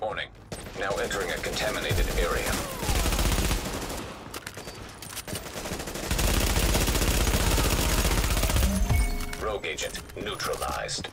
Warning. Now entering a contaminated area. Rogue agent neutralized.